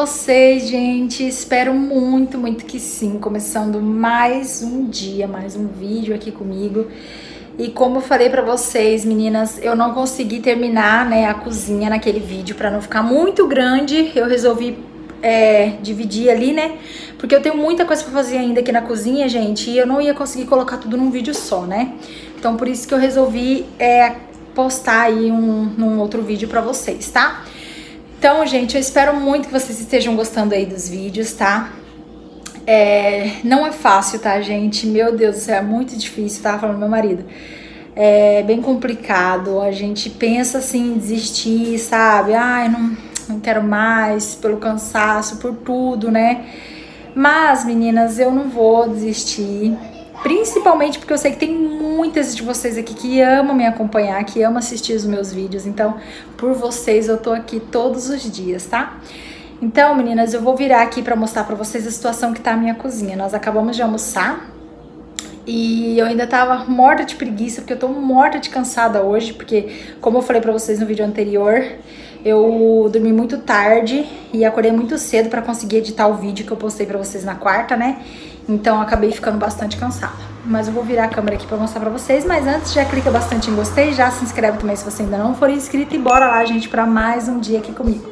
vocês, gente? Espero muito, muito que sim. Começando mais um dia, mais um vídeo aqui comigo. E como eu falei pra vocês, meninas, eu não consegui terminar, né, a cozinha naquele vídeo pra não ficar muito grande. Eu resolvi é, dividir ali, né? Porque eu tenho muita coisa pra fazer ainda aqui na cozinha, gente, e eu não ia conseguir colocar tudo num vídeo só, né? Então por isso que eu resolvi é, postar aí um, num outro vídeo pra vocês, tá? Então, gente, eu espero muito que vocês estejam gostando aí dos vídeos, tá? É, não é fácil, tá, gente? Meu Deus do céu, é muito difícil, tá? Falando meu marido. É bem complicado. A gente pensa assim desistir, sabe? Ai, não, não quero mais, pelo cansaço, por tudo, né? Mas, meninas, eu não vou desistir. Principalmente porque eu sei que tem muitas de vocês aqui que amam me acompanhar, que amam assistir os meus vídeos. Então, por vocês, eu tô aqui todos os dias, tá? Então, meninas, eu vou virar aqui pra mostrar pra vocês a situação que tá a minha cozinha. Nós acabamos de almoçar e eu ainda tava morta de preguiça, porque eu tô morta de cansada hoje, porque, como eu falei pra vocês no vídeo anterior, eu dormi muito tarde e acordei muito cedo pra conseguir editar o vídeo que eu postei pra vocês na quarta, né? Então acabei ficando bastante cansada. Mas eu vou virar a câmera aqui pra mostrar pra vocês. Mas antes, já clica bastante em gostei, já se inscreve também se você ainda não for inscrito. E bora lá, gente, pra mais um dia aqui comigo.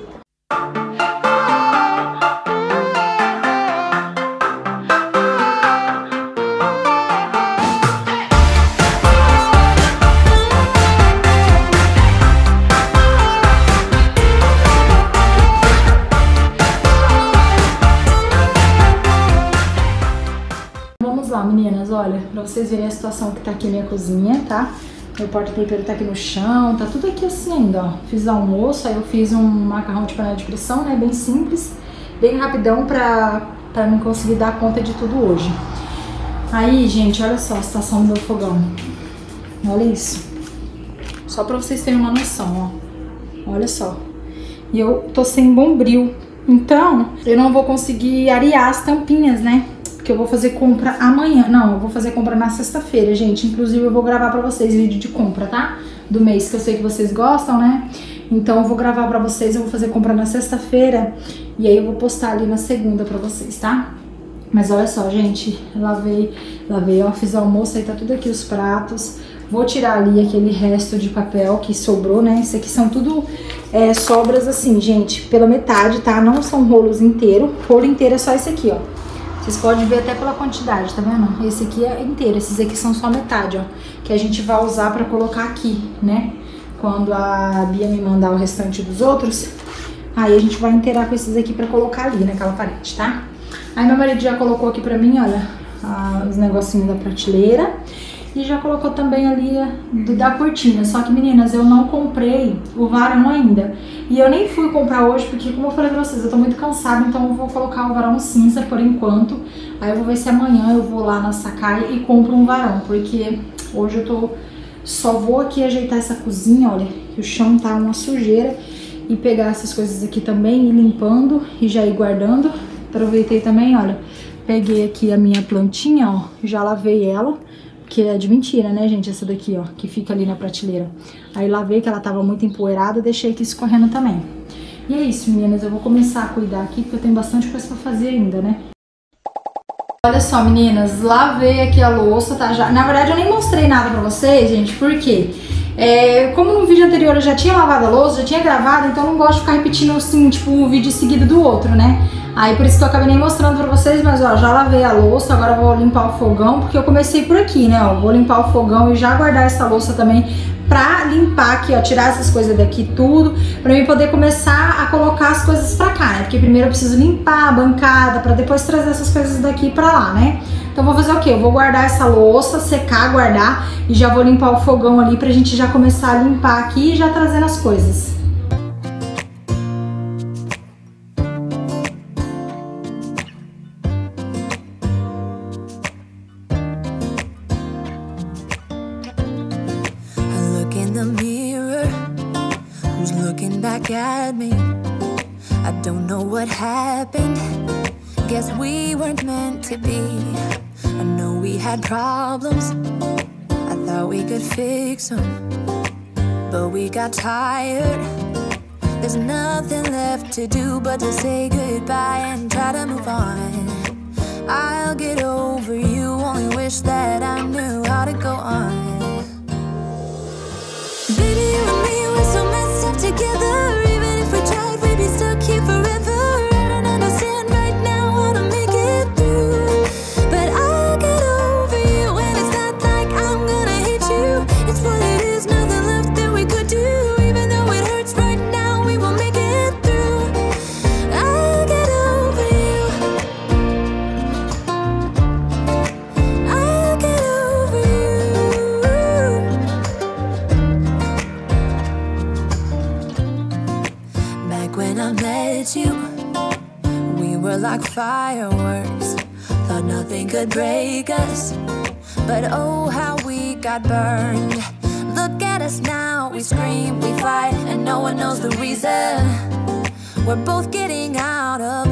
Olha, pra vocês verem a situação que tá aqui minha cozinha, tá? Meu porta-tempero tá aqui no chão, tá tudo aqui assim ainda, ó. Fiz almoço, aí eu fiz um macarrão de panela de pressão, né, bem simples, bem rapidão pra, pra mim conseguir dar conta de tudo hoje. Aí, gente, olha só a situação do meu fogão. Olha isso. Só pra vocês terem uma noção, ó. Olha só. E eu tô sem bombril. Então, eu não vou conseguir arear as tampinhas, né? Porque eu vou fazer compra amanhã. Não, eu vou fazer compra na sexta-feira, gente. Inclusive, eu vou gravar pra vocês vídeo de compra, tá? Do mês, que eu sei que vocês gostam, né? Então, eu vou gravar pra vocês. Eu vou fazer compra na sexta-feira. E aí, eu vou postar ali na segunda pra vocês, tá? Mas olha só, gente. Lavei, lavei, ó. Fiz almoço, aí tá tudo aqui os pratos. Vou tirar ali aquele resto de papel que sobrou, né? Isso aqui são tudo é, sobras assim, gente, pela metade, tá? Não são rolos inteiros. Rolo inteiro é só esse aqui, ó. Vocês podem ver até pela quantidade, tá vendo? Esse aqui é inteiro, esses aqui são só metade, ó. Que a gente vai usar pra colocar aqui, né? Quando a Bia me mandar o restante dos outros, aí a gente vai inteirar com esses aqui pra colocar ali naquela parede, tá? Aí meu marido já colocou aqui pra mim, olha, ah, os negocinhos da prateleira. E já colocou também ali do, da cortina. Só que, meninas, eu não comprei o varão ainda. E eu nem fui comprar hoje, porque, como eu falei pra vocês, eu tô muito cansada, então eu vou colocar o varão cinza por enquanto. Aí eu vou ver se amanhã eu vou lá na Sakai e compro um varão, porque hoje eu tô... Só vou aqui ajeitar essa cozinha, olha, que o chão tá uma sujeira. E pegar essas coisas aqui também, ir limpando e já ir guardando. Aproveitei também, olha, peguei aqui a minha plantinha, ó, já lavei ela que é de mentira, né, gente? Essa daqui, ó, que fica ali na prateleira. Aí lavei que ela tava muito empoeirada, deixei aqui escorrendo também. E é isso, meninas, eu vou começar a cuidar aqui, porque eu tenho bastante coisa pra fazer ainda, né? Olha só, meninas, lavei aqui a louça, tá? Já, na verdade, eu nem mostrei nada pra vocês, gente, porque é, como no vídeo anterior eu já tinha lavado a louça, já tinha gravado, então eu não gosto de ficar repetindo, assim, tipo, um vídeo seguido do outro, né? Aí por isso que eu acabei nem mostrando pra vocês, mas ó, já lavei a louça, agora vou limpar o fogão, porque eu comecei por aqui, né, ó, vou limpar o fogão e já guardar essa louça também pra limpar aqui, ó, tirar essas coisas daqui tudo, pra mim poder começar a colocar as coisas pra cá, né, porque primeiro eu preciso limpar a bancada, pra depois trazer essas coisas daqui pra lá, né. Então vou fazer o quê? Eu vou guardar essa louça, secar, guardar e já vou limpar o fogão ali pra gente já começar a limpar aqui e já trazendo as coisas. problems. I thought we could fix them, but we got tired. There's nothing left to do but to say goodbye and try to move on. I'll get over you, only wish that I fireworks. Thought nothing could break us, but oh, how we got burned. Look at us now, we scream, we fight, and no one knows the reason. We're both getting out of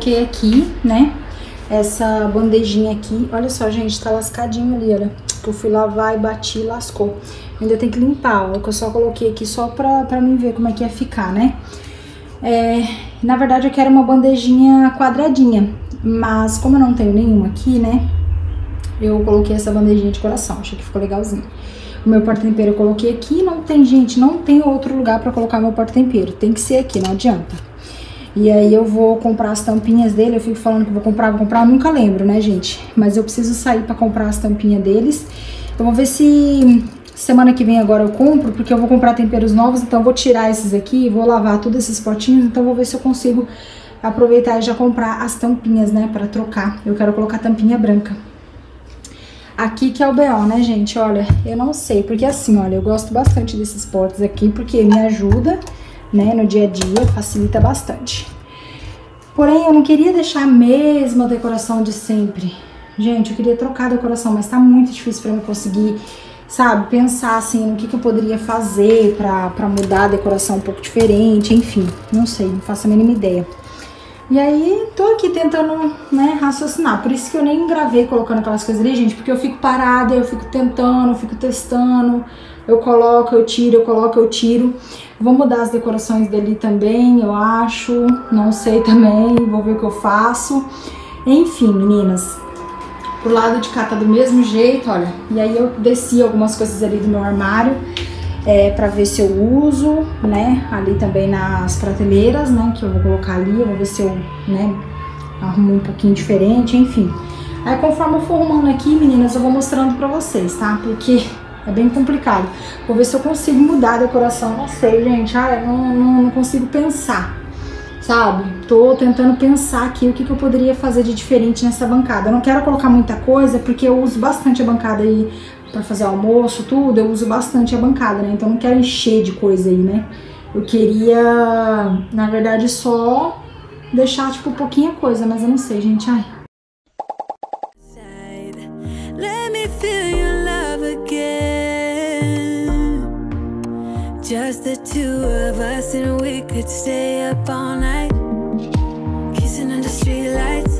coloquei aqui, né? Essa bandejinha aqui. Olha só, gente, tá lascadinho ali, olha. Eu fui lavar e bati e lascou. Ainda tem que limpar, ó. Que eu só coloquei aqui só pra, pra mim ver como é que ia ficar, né? É, na verdade, eu quero uma bandejinha quadradinha. Mas como eu não tenho nenhuma aqui, né? Eu coloquei essa bandejinha de coração. Achei que ficou legalzinho. O meu porta-tempero eu coloquei aqui. Não tem, gente, não tem outro lugar pra colocar meu porta-tempero. Tem que ser aqui, não adianta. E aí eu vou comprar as tampinhas dele, eu fico falando que vou comprar, vou comprar, eu nunca lembro, né, gente? Mas eu preciso sair para comprar as tampinhas deles. Eu vou ver se semana que vem agora eu compro, porque eu vou comprar temperos novos, então eu vou tirar esses aqui, vou lavar todos esses potinhos, então vou ver se eu consigo aproveitar e já comprar as tampinhas, né, para trocar. Eu quero colocar tampinha branca. Aqui que é o BO, né, gente? Olha, eu não sei, porque assim, olha, eu gosto bastante desses potes aqui, porque me ajuda, né, no dia a dia, facilita bastante. Porém, eu não queria deixar a mesma decoração de sempre. Gente, eu queria trocar a decoração, mas tá muito difícil pra eu conseguir, sabe, pensar assim no que, que eu poderia fazer pra mudar a decoração um pouco diferente, enfim, não sei, não faço a mínima ideia. E aí, tô aqui tentando, né, raciocinar. Por isso que eu nem gravei colocando aquelas coisas ali, gente, porque eu fico parada, eu fico tentando, eu fico testando. Eu coloco, eu tiro, eu coloco, eu tiro. Vou mudar as decorações dele também, eu acho. Não sei também, vou ver o que eu faço. Enfim, meninas. Pro lado de cá tá do mesmo jeito, olha. E aí eu desci algumas coisas ali do meu armário é, para ver se eu uso, né? Ali também nas prateleiras, né? Que eu vou colocar ali, vou ver se eu, né? Arrumo um pouquinho diferente, enfim. Aí conforme eu for arrumando aqui, meninas, eu vou mostrando pra vocês, tá? Porque é bem complicado. Vou ver se eu consigo mudar a decoração. Não sei, gente. Ah, não, não, não consigo pensar, sabe? Tô tentando pensar aqui o que, que eu poderia fazer de diferente nessa bancada. Eu não quero colocar muita coisa, porque eu uso bastante a bancada aí para fazer almoço, tudo, eu uso bastante a bancada, né? Então não quero encher de coisa aí, né? Eu queria, na verdade, só deixar, tipo, pouquinha coisa, mas eu não sei, gente. Ai. Let me feel love again. Just the two of us, and we could stay up all night. Kissing under streetlights.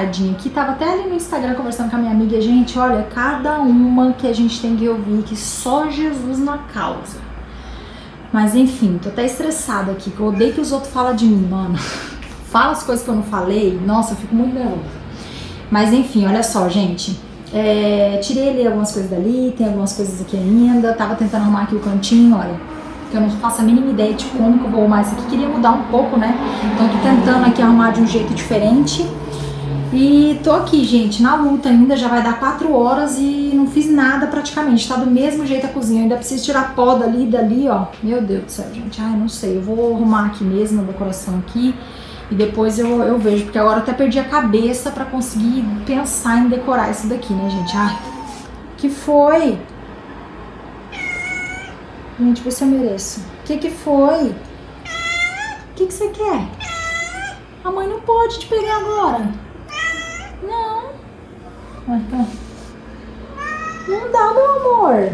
aqui. Tava até ali no Instagram conversando com a minha amiga. Gente, olha, cada uma que a gente tem que ouvir que só Jesus na causa. Mas enfim, tô até estressada aqui, que eu odeio que os outros falam de mim, mano. Fala as coisas que eu não falei, nossa, eu fico muito nervosa. Mas enfim, olha só, gente. É, tirei ali algumas coisas dali, tem algumas coisas aqui ainda. Tava tentando arrumar aqui o cantinho, olha. Que eu não faço a mínima ideia de como que eu vou arrumar isso aqui. Queria mudar um pouco, né? Então tô tentando aqui arrumar de um jeito diferente. E tô aqui, gente, na luta ainda, já vai dar 4 horas e não fiz nada praticamente. Tá do mesmo jeito a cozinha. Eu ainda preciso tirar pó dali dali, ó. Meu Deus do céu, gente. Ai, não sei. Eu vou arrumar aqui mesmo a decoração aqui. E depois eu, eu vejo, porque agora até perdi a cabeça pra conseguir pensar em decorar isso daqui, né, gente? Ai, que foi? Gente, vê se eu mereço. Que que foi? Que que você quer? A mãe não pode te pegar agora. Não. Dá, meu amor.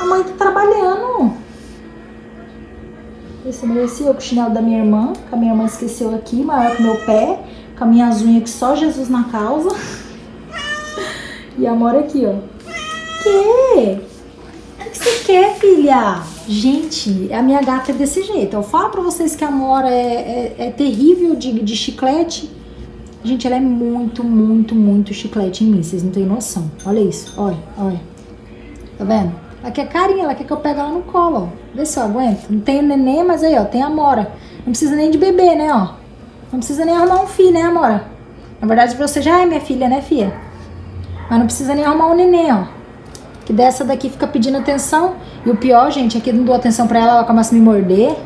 A mãe tá trabalhando. Esse merecia com o chinelo da minha irmã, que a minha irmã esqueceu aqui, maior que meu pé, com as minhas unhas que só Jesus na causa. E a Amora aqui, ó. Que? O que você quer, filha? Gente, a minha gata é desse jeito. Eu falo pra vocês que a Amora é, é, é terrível de, de chiclete. Gente, ela é muito, muito, muito chiclete em mim. Vocês não têm noção. Olha isso. Olha, olha. Tá vendo? Ela quer carinho, ela quer que eu pegue ela no colo, ó. Vê se eu aguento. Não tem neném, mas aí, ó, tem a Amora. Não precisa nem de bebê, né, ó. Não precisa nem arrumar um filho, né, Amora? Na verdade, você já é minha filha, né, filha? Mas não precisa nem arrumar um neném, ó. Que dessa daqui fica pedindo atenção. E o pior, gente, é que eu não dou atenção pra ela, ela começa a me morder.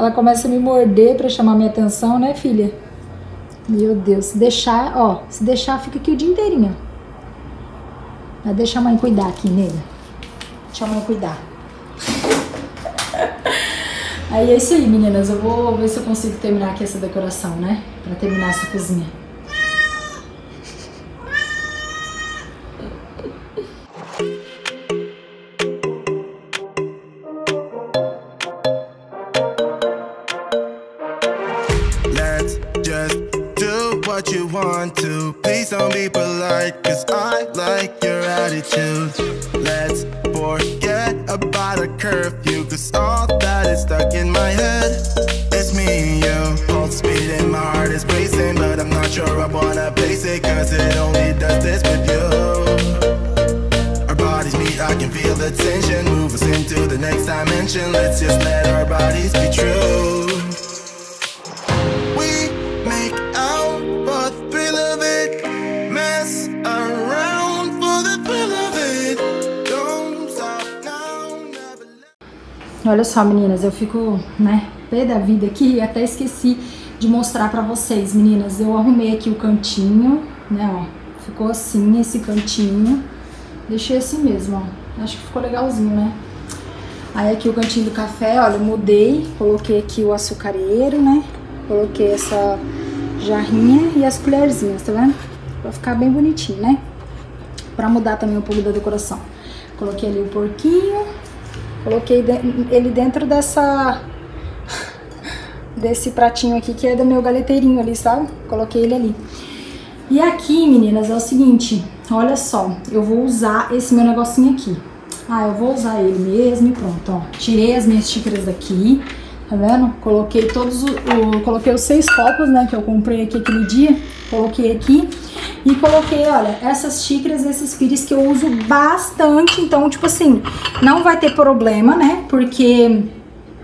Ela começa a me morder pra chamar minha atenção, né, filha? Meu Deus, se deixar, ó, se deixar, fica aqui o dia inteirinho. Mas deixa a mãe cuidar aqui, nega. Deixa a mãe cuidar. Aí é isso aí, meninas. Eu vou ver se eu consigo terminar aqui essa decoração, né? Pra terminar essa cozinha. What you want to. Please don't be polite, cause I like your attitude. Let's forget about a curfew, cause all that is stuck in my head. It's me and you. Pulse speed my heart is racing, but I'm not sure I wanna face it, cause it only does this with you. Our bodies meet, I can feel the tension. Move us into the next dimension. Let's just let our bodies be true. Olha só, meninas, eu fico, né, pé da vida aqui e até esqueci de mostrar pra vocês, meninas. Eu arrumei aqui o cantinho, né, ó. Ficou assim esse cantinho. Deixei assim mesmo, ó. Acho que ficou legalzinho, né? Aí aqui o cantinho do café, olha, eu mudei, coloquei aqui o açucareiro, né? Coloquei essa jarrinha e as colherzinhas, tá vendo? Pra ficar bem bonitinho, né? Pra mudar também um pouco da decoração. Coloquei ali o porquinho, coloquei ele dentro dessa... Desse pratinho aqui, que é do meu galeteirinho ali, sabe? Coloquei ele ali. E aqui, meninas, é o seguinte, olha só, eu vou usar esse meu negocinho aqui. Ah, eu vou usar ele mesmo e pronto, ó. Tirei as minhas xícaras daqui, tá vendo? Coloquei todos, o, o, coloquei os seis copos, né, que eu comprei aqui aquele dia. Coloquei aqui e coloquei, olha, essas xícaras, esses pires que eu uso bastante. Então, tipo assim, não vai ter problema, né, porque...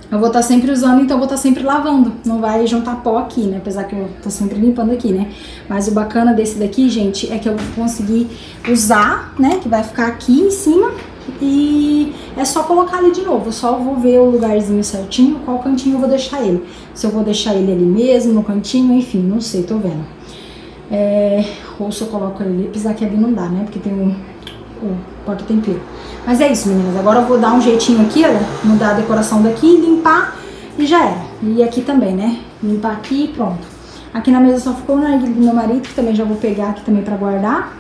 Eu vou estar tá sempre usando, então eu vou estar tá sempre lavando. Não vai juntar pó aqui, né? Apesar que eu tô sempre limpando aqui, né? Mas o bacana desse daqui, gente, é que eu consegui usar, né? Que vai ficar aqui em cima e é só colocar ali de novo, só vou ver o lugarzinho certinho, qual cantinho eu vou deixar ele. Se eu vou deixar ele ali mesmo, no cantinho, enfim, não sei, tô vendo. É, ou se eu coloco ele, apesar que ali não dá, né, porque tem o, o porta-tempero. Mas é isso, meninas, agora eu vou dar um jeitinho aqui, olha, mudar a decoração daqui, limpar e já era. E aqui também, né, limpar aqui e pronto. Aqui na mesa só ficou o narguilho do meu marido, que também já vou pegar aqui também pra guardar.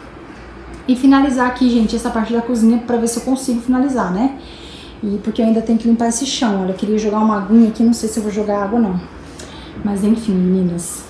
E finalizar aqui, gente, essa parte da cozinha pra ver se eu consigo finalizar, né? E porque eu ainda tenho que limpar esse chão. Olha, eu queria jogar uma aguinha aqui, não sei se eu vou jogar água não. Mas enfim, meninas.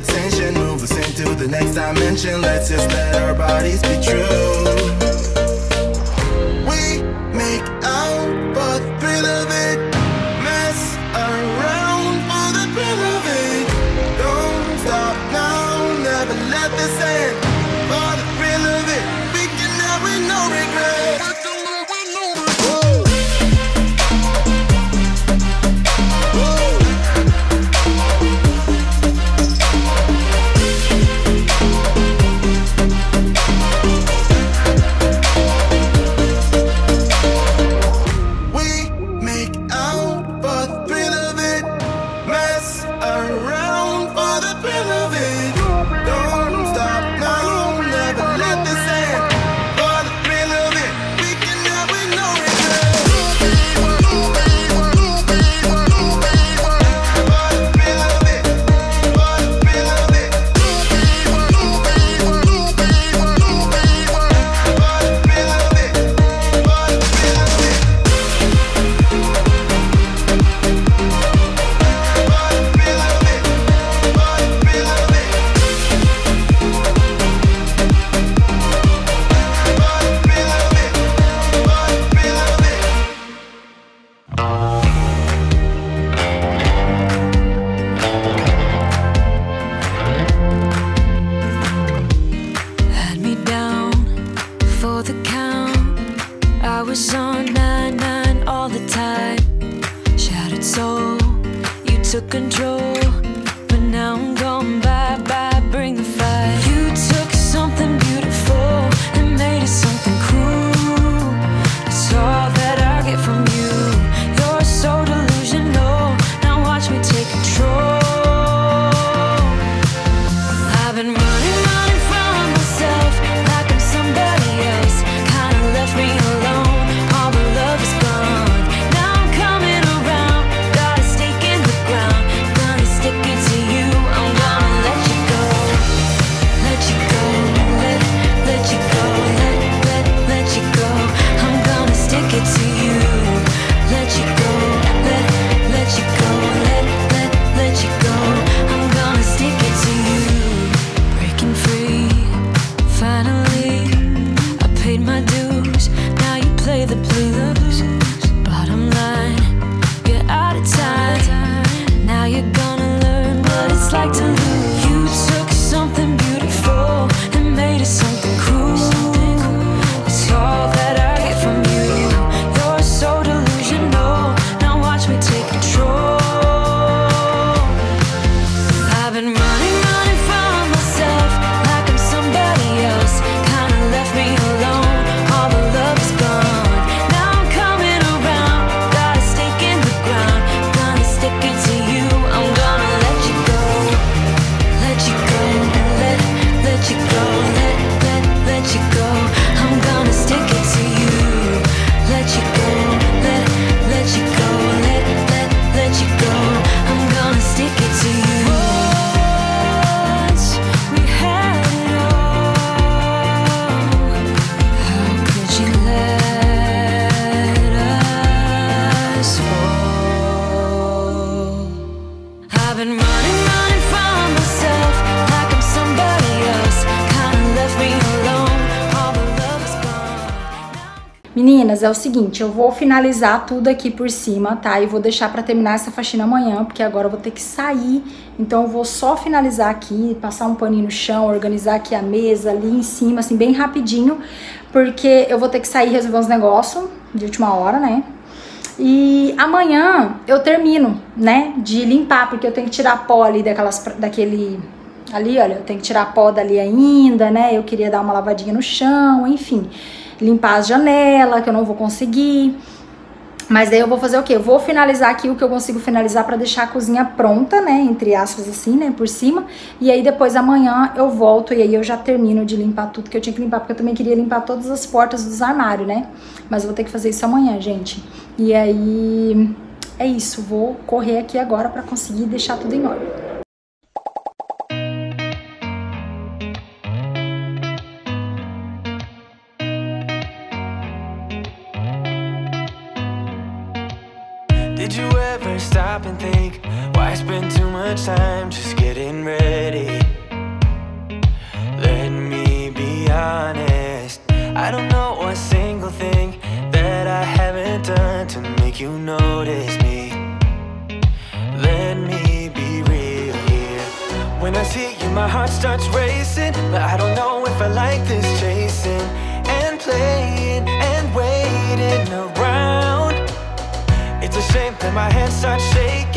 attention, move us into the next dimension. Let's just let our bodies be true. Meninas, é o seguinte, eu vou finalizar tudo aqui por cima, tá? E vou deixar pra terminar essa faxina amanhã, porque agora eu vou ter que sair. Então eu vou só finalizar aqui, passar um paninho no chão, organizar aqui a mesa ali em cima, assim, bem rapidinho. Porque eu vou ter que sair resolver uns negócios de última hora, né? E amanhã eu termino, né, de limpar, porque eu tenho que tirar pó ali daquelas, daquele ali, olha, eu tenho que tirar pó dali ainda, né? Eu queria dar uma lavadinha no chão, enfim limpar as janelas, que eu não vou conseguir. Mas daí eu vou fazer o quê? Eu vou finalizar aqui o que eu consigo finalizar para deixar a cozinha pronta, né? Entre aspas, assim, né? Por cima. E aí depois amanhã eu volto e aí eu já termino de limpar tudo que eu tinha que limpar, porque eu também queria limpar todas as portas dos armários, né? Mas eu vou ter que fazer isso amanhã, gente. E aí é isso. Vou correr aqui agora para conseguir deixar tudo em ordem. Much time just getting ready? Let me be honest. I don't know a single thing that I haven't done to make you notice me. Let me be real here. When I see you, my heart starts racing, but I don't know if I like this chasing and playing and waiting around. It's a shame that my hands start shaking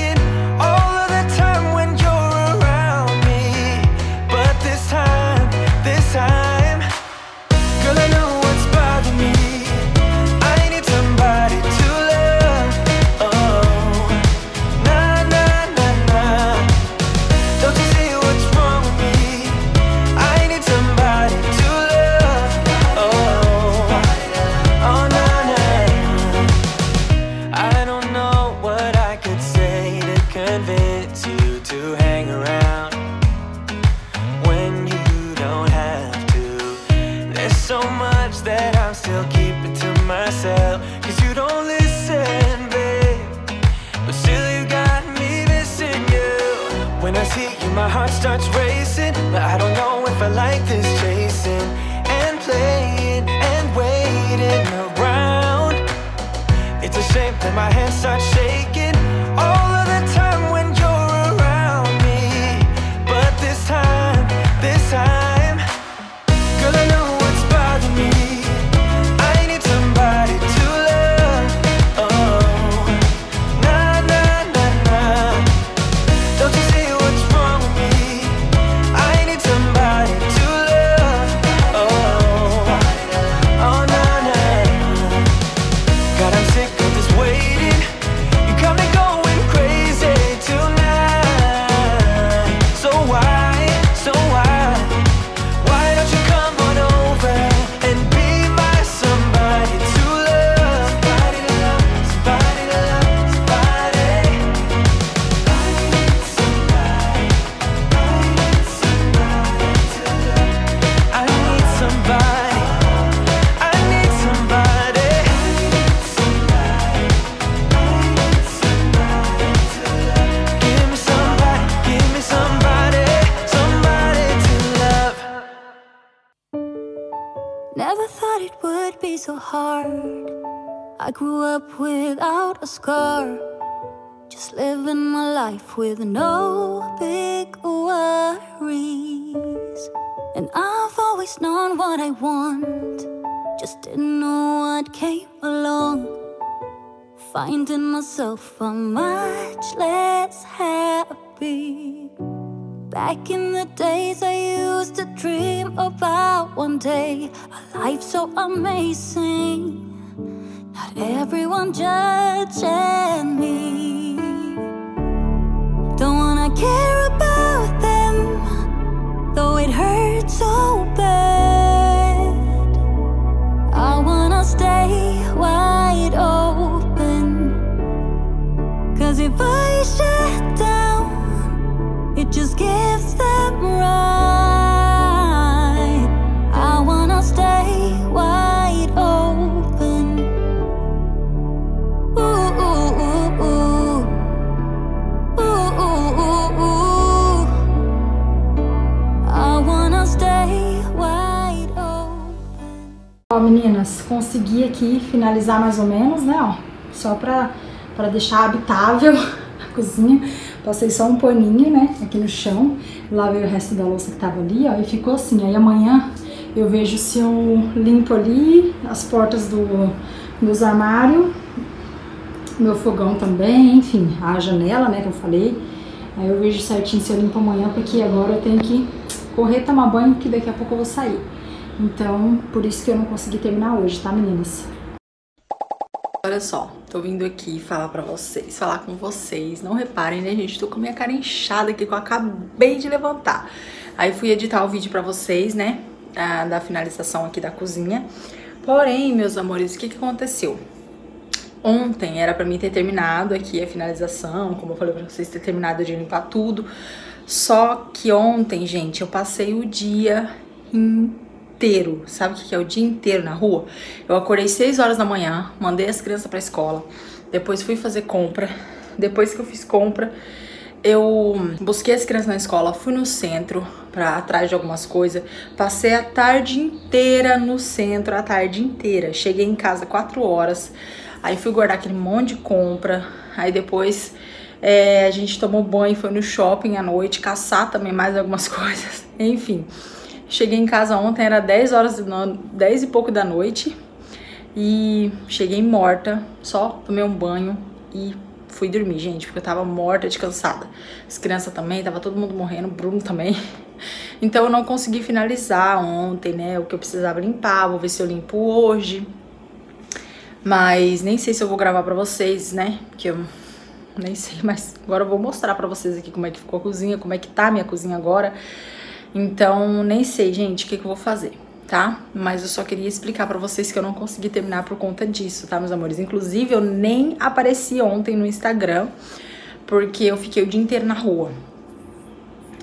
scar. Just living my life with no big worries. And I've always known what I want. Just didn't know what came along. Finding myself a much less happy. Back in the days, I used to dream about one day a life so amazing. Everyone judging me. Don't wanna care about them, though it hurts so meninas, consegui aqui finalizar mais ou menos, né, ó. Só pra, pra deixar habitável a cozinha. Passei só um paninho, né, aqui no chão. Lavei o resto da louça que tava ali, ó, e ficou assim. Aí amanhã eu vejo se eu limpo ali as portas do, dos armários, meu fogão também, enfim, a janela, né, que eu falei. Aí eu vejo certinho se eu limpo amanhã, porque agora eu tenho que correr, tomar banho, que daqui a pouco eu vou sair. Então, por isso que eu não consegui terminar hoje, tá, meninas? Olha só, tô vindo aqui falar pra vocês, falar com vocês. Não reparem, né, gente? Tô com minha cara inchada aqui, que eu acabei de levantar. Aí fui editar o vídeo pra vocês, né, da, da finalização aqui da cozinha. Porém, meus amores, o que que aconteceu? Ontem era pra mim ter terminado aqui a finalização, como eu falei pra vocês, ter terminado de limpar tudo. Só que ontem, gente, eu passei o dia inteiro. Sabe o que é o dia inteiro na rua? Eu acordei 6 horas da manhã, mandei as crianças pra escola, depois fui fazer compra. Depois que eu fiz compra, eu busquei as crianças na escola, fui no centro para atrás de algumas coisas, passei a tarde inteira no centro, a tarde inteira. Cheguei em casa 4 horas, aí fui guardar aquele monte de compra, aí depois é, a gente tomou banho, foi no shopping à noite, caçar também mais algumas coisas, enfim. Cheguei em casa ontem, era 10 horas, 10 e pouco da noite, e cheguei morta, só tomei um banho e fui dormir, gente, porque eu tava morta de cansada. As crianças também, tava todo mundo morrendo, Bruno também. Então eu não consegui finalizar ontem, né, o que eu precisava limpar, vou ver se eu limpo hoje. Mas nem sei se eu vou gravar pra vocês, né, porque eu nem sei, mas agora eu vou mostrar pra vocês aqui como é que ficou a cozinha, como é que tá a minha cozinha agora. Então, nem sei, gente, o que, que eu vou fazer tá? Mas eu só queria explicar pra vocês que eu não consegui terminar por conta disso, tá, meus amores? Inclusive, eu nem apareci ontem no Instagram, porque eu fiquei o dia inteiro na rua.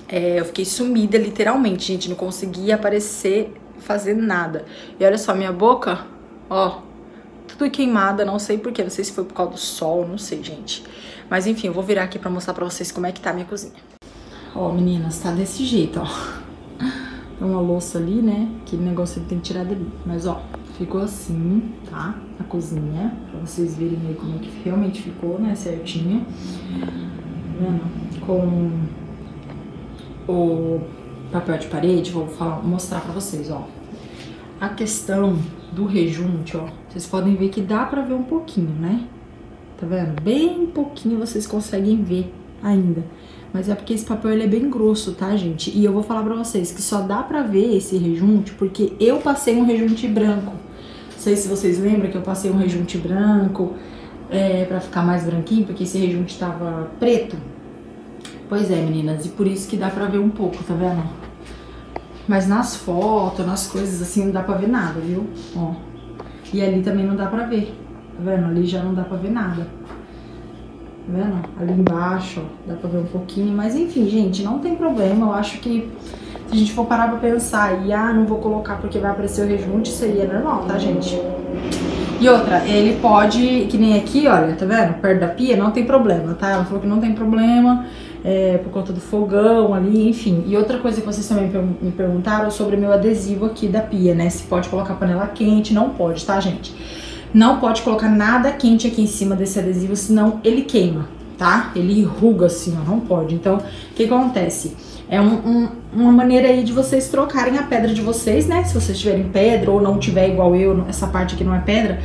É, eu fiquei sumida, literalmente, gente, não conseguia aparecer, fazer nada. E olha só, minha boca, ó, tudo queimada, não sei porquê, não sei se foi por causa do sol, não sei, gente. Mas enfim, eu vou virar aqui pra mostrar pra vocês como é que tá a minha cozinha. Ó, meninas, tá desse jeito, ó. Tem uma louça ali, né? Aquele negócio ele tem que tirar dali. Mas, ó, ficou assim, tá? A cozinha, pra vocês verem aí como é que realmente ficou, né? Certinho. Tá vendo? Com o papel de parede, vou falar, mostrar pra vocês, ó. A questão do rejunte, ó, vocês podem ver que dá pra ver um pouquinho, né? Tá vendo? Bem pouquinho vocês conseguem ver ainda. Mas é porque esse papel ele é bem grosso, tá, gente? E eu vou falar pra vocês que só dá pra ver esse rejunte porque eu passei um rejunte branco. Não sei se vocês lembram que eu passei um rejunte branco é, pra ficar mais branquinho, porque esse rejunte tava preto. Pois é, meninas, e por isso que dá pra ver um pouco, tá vendo? Mas nas fotos, nas coisas assim, não dá pra ver nada, viu? Ó. E ali também não dá pra ver, tá vendo? Ali já não dá pra ver nada. Tá vendo? Ali embaixo, dá pra ver um pouquinho. Mas enfim, gente, não tem problema. Eu acho que se a gente for parar pra pensar e, ah, não vou colocar porque vai aparecer o rejunte, seria normal, tá, gente? E outra, ele pode, que nem aqui, olha, tá vendo? Perto da pia, não tem problema, tá? Ela falou que não tem problema, é, por conta do fogão ali, enfim. E outra coisa que vocês também me perguntaram sobre meu adesivo aqui da pia, né? Se pode colocar panela quente, não pode, tá, gente? Não pode colocar nada quente aqui em cima desse adesivo, senão ele queima, tá? Ele enruga assim, ó, não pode. Então, o que acontece? É um, um, uma maneira aí de vocês trocarem a pedra de vocês, né? Se vocês tiverem pedra ou não tiver igual eu, essa parte aqui não é pedra.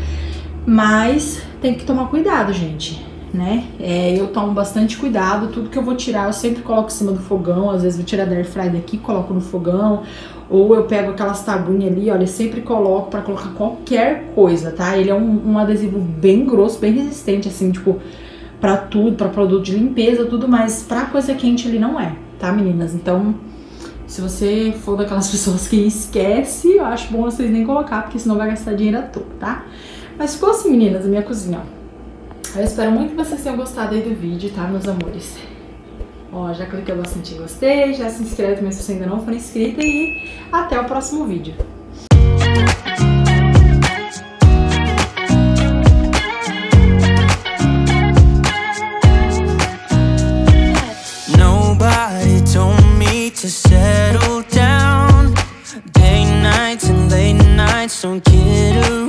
Mas tem que tomar cuidado, gente, né? É, eu tomo bastante cuidado, tudo que eu vou tirar eu sempre coloco em cima do fogão, às vezes vou tirar da airfryer daqui, coloco no fogão, ou eu pego aquelas tabuinhas ali, olha, sempre coloco para colocar qualquer coisa, tá? Ele é um, um, adesivo bem grosso, bem resistente, assim, tipo, pra tudo, pra produto de limpeza, tudo, mas pra coisa quente ele não é, tá, meninas? Então, se você for daquelas pessoas que esquece, eu acho bom vocês nem colocar, porque senão vai gastar dinheiro à toa, tá? Mas ficou assim, meninas, a minha cozinha, ó. Eu espero muito que vocês tenham gostado aí do vídeo, tá, meus amores? Ó, já cliquei bastante em gostei, já se inscreve mas se você ainda não for inscrita e até o próximo vídeo. Don't get around